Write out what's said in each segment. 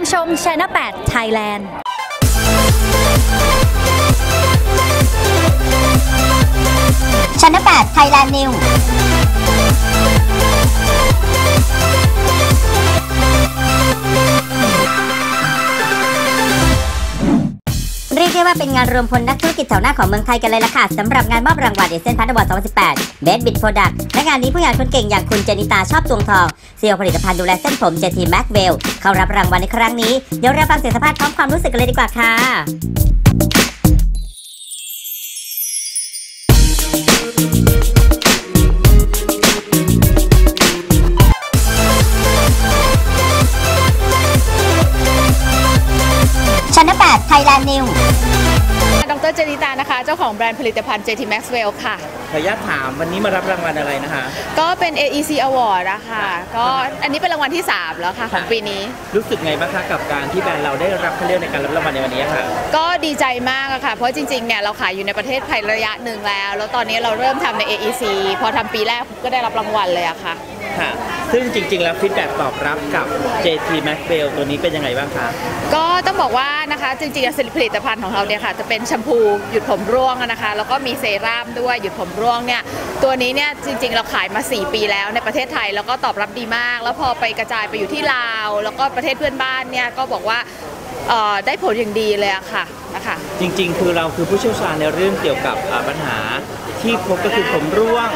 งชมชนะ8 Thailand ชนะ8 Thailand News ได้ว่าเป็นงานรวมพลนักธุรกิจแถวหน้าของเมืองไทยกันเลยล่ะค่ะสำหรับงานมอบรางวัลเอเซนพันธวัต2018 Best Bit Product และงานนี้ผู้ใหญ่คนเก่งอย่างคุณเจนิตาชอบตวงทองซียวผลิตภัณฑ์ดูแลเส้นผมเจทีแม็กเวลเข้ารับรางวัลในครั้งนี้ เดี๋ยวเราฟังเสียงสัมภาษณ์พร้อมความรู้สึกกันเลยดีกว่าค่ะ รเจนิตานะคะ เจ้าของแบรนด์ผลิตภัณฑ์ JT Maxwell ค่ะ ขออนุญาตถามวันนี้มารับรางวัลอะไรนะคะ ก็เป็น AEC Award นะคะก็อันนี้เป็นรางวัลที่ 3 แล้วค่ะของปีนี้ รู้สึกไงบ้างคะกับการที่แบรนด์เราได้รับเขาเรียกในการรับรางวัลในวันนี้ค่ะ ก็ดีใจมากอะค่ะ เพราะจริงๆเนี่ยเราขายอยู่ในประเทศไทยระยะหนึ่งแล้ว แล้วตอนนี้เราเริ่มทำใน AEC พอทำปีแรกก็ได้รับรางวัลเลยอะค่ะ ค่ะ ซึ่งจริง ๆ แล้วฟีดแบ็ตอบรับกับ JT m a c b e l l ตัวนี้เป็นยังไงบ้างคะ ก็ต้องบอกว่านะคะจริงๆผลิตภัณฑ์ของเราเนี่ยค่ะจะเป็นแชมพูหยุดผมร่วงอะนะคะ แล้วก็มีเซรั่มด้วยหยุดผมร่วงเนี่ยตัวนี้เนี่ยจริงๆ เราขายมา 4 ปีแล้วในประเทศไทยแล้วก็ตอบรับดีมาก แล้วพอไปกระจายไปอยู่ที่ลาว แล้วก็ประเทศเพื่อนบ้านเนี่ยก็บอกว่าเอ่อได้ผลอย่างดีเลยอะค่ะนะคะจริง ๆ คือเราคือผู้เชี่ยวชาญในเรื่องเกี่ยวกับอ่าปัญหาที่พบก็คือผมร่วง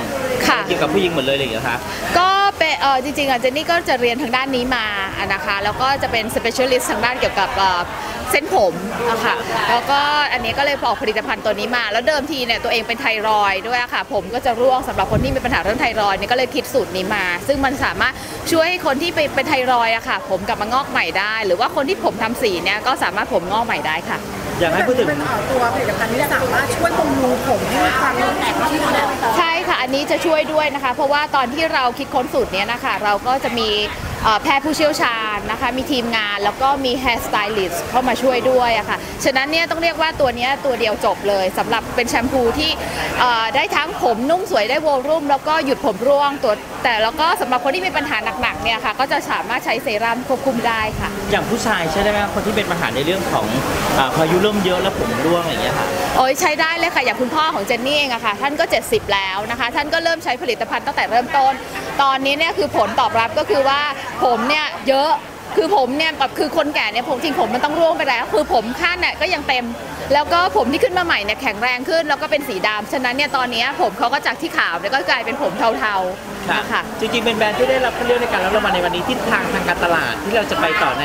ค่ะ เกี่ยวกับผู้หญิงหมดเลยอะไรอย่างเงี้ยคะ ก็เป็นเออจริงๆอะเจนนี่ก็จะเรียนทางด้านนี้มาอะนะคะแล้วก็จะเป็น specialist ทางด้านเกี่ยวกับเอ่อเส้นผมอะค่ะแล้วก็อันนี้ก็เลยออกผลิตภัณฑ์ตัวนี้มา แล้วเดิมทีเนี่ยตัวเองเป็นไทรอยด์ด้วยอะค่ะ ผมก็จะร่วงสำหรับคนที่มีปัญหาเรื่องไทรอยด์เนี่ยก็เลยคิดสูตรนี้มา ซึ่งมันสามารถช่วยให้คนที่เป็นเป็นไทรอยด์อะค่ะ ผมกลับมางอกใหม่ได้ หรือว่าคนที่ผมทำสีเนี่ยก็สามารถผมงอกใหม่ได้ค่ะ อยากให้พูดถึงเป็นตัวผลิตภัณฑ์ที่สามารถช่วยบำรุงผมให้มี นี้จะช่วยด้วยนะคะ เพราะว่าตอนที่เราคิดค้นสูตรนี้นะคะ เราก็จะมี แพทย์ผู้เชี่ยวชาญนะคะ มีทีมงานแล้วก็มี hair stylist เข้ามาช่วยด้วยอะค่ะ ฉะนั้นเนี่ยต้องเรียกว่าตัวเนี้ยตัวเดียวจบเลยสำหรับเป็นแชมพูที่เอ่อได้ทั้งผมนุ่มสวยได้โวลุ่มแล้วก็หยุดผมร่วงตัวแต่แล้วก็สำหรับคนที่มีปัญหาหนักๆเนี่ยค่ะก็จะสามารถใช้เซรั่มควบคุมได้ค่ะ อย่างผู้ชายใช่ไหมคะคนที่เป็นปัญหาในเรื่องของอาพายุเริ่มเยอะแล้วผมร่วงอะไรอย่างเงี้ยค่ะโอ้ยใช้ได้เลยค่ะอย่างคุณพ่อของเจนนี่เองอะค่ะท่านก็ 70 แล้วนะคะ ท่านก็เริ่มใช้ผลิตภัณฑ์ตั้งแต่เริ่มต้น ตอนนี้เนี่ยคือผลตอบรับก็คือว่าผมเนี่ยเยอะคือผมเนี่ยแบบคือคนแก่เนี่ยผมจริงผมมันต้องร่วงไปแล้ว คือผมข้างเนี่ยก็ยังเต็ม แล้วก็ผมที่ขึ้นมาใหม่เนี่ยแข็งแรงขึ้น แล้วก็เป็นสีดำฉะนั้นเนี่ยตอนนี้ผมเขาก็จากที่ขาวเนี่ยก็กลายเป็นผมเทาๆค่ะนะคะจริงๆเป็นแบรนด์ที่ได้รับเขาเรียกในการรับรางวัลในวันนี้ทิศทางทางการตลาดที่เราจะไปต่อใน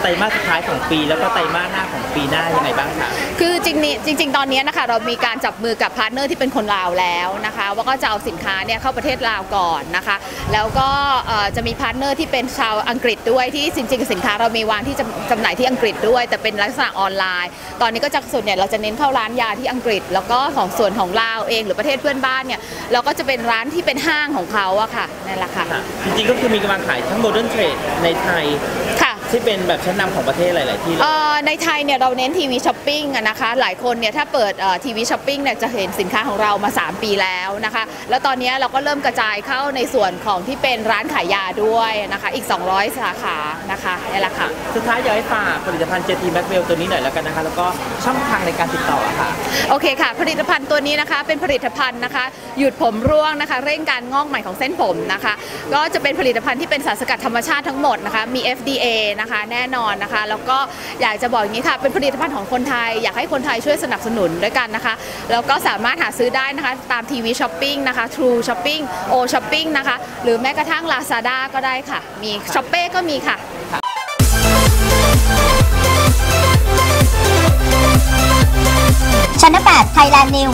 ไตรมาสสุดท้ายของปี แล้วก็ไตรมาสหน้าของปีหน้ายังไงบ้างคะคือจริงๆนี่จริง ๆ ตอนนี้นะคะเรามีการจับมือกับ partner ที่เป็นคนลาวแล้วนะคะ ว่าก็จะเอาสินค้าเนี่ยเข้าประเทศลาวก่อนนะคะ แล้วก็เอ่อจะมี partner ที่เป็นชาวอังกฤษด้วยที่จริง ๆ สินค้าเรามีวางที่จำจำหน่ายที่อังกฤษด้วย แต่เป็นลักษณะออนไลน์ ตอนนี้ก็จะส่วนใหญ่เราจะเน้นเข้าร้านยาที่อังกฤษ แล้วก็ของส่วนของลาวเองหรือประเทศเพื่อนบ้านเนี่ยเราก็จะเป็นร้านที่เป็นห้างของเขาอะค่ะนั่นแหละค่ะค่ะจริงๆก็คือมีกำลังขายทั้ง modern trade ในไทย ค่ะ ที่เป็นแบบชั้นนำของประเทศหลาย ๆ ที่เลย เอ่อในไทยเนี่ยเราเน้น TV shopping อะนะคะหลายคนเนี่ยถ้าเปิด TV shopping เนี่ยจะเห็นสินค้าของเรามา 3 ปีแล้วนะคะแล้วตอนนี้เราก็เริ่มกระจายเข้าในส่วนของที่เป็นร้านขายยาด้วยนะคะอีก 200 สาขานะคะนี่แหละค่ะ สุดท้ายอยากให้ฝากผลิตภัณฑ์ JT m a c w e l l ตัวนี้หน่อยแล้วกันนะคะ แล้วก็ช่องทางในการติดต่อค่ะ โอเคค่ะ ผลิตภัณฑ์ตัวนี้นะคะเป็นผลิตภัณฑ์นะคะ หยุดผมร่วงนะคะ เร่งการงอกใหม่ของเส้นผมนะคะ ก็จะเป็นผลิตภัณฑ์ที่เป็นสารสกัดธรรมชาติทั้งหมดนะคะมี FDA นะคะ แน่นอนนะคะ แล้วก็อยากจะบอกอย่างนี้ค่ะ เป็นผลิตภัณฑ์ของคนไทย อยากให้คนไทยช่วยสนับสนุนด้วยกันนะคะ แล้วก็สามารถหาซื้อได้นะคะ ตามทีวีช้อปปิ้งนะคะ True Shopping O Shopping นะคะ หรือแม้กระทั่ง Lazada ก็ได้ค่ะ มีช้อปเป้ก็มีค่ะชนะ8 Thailand New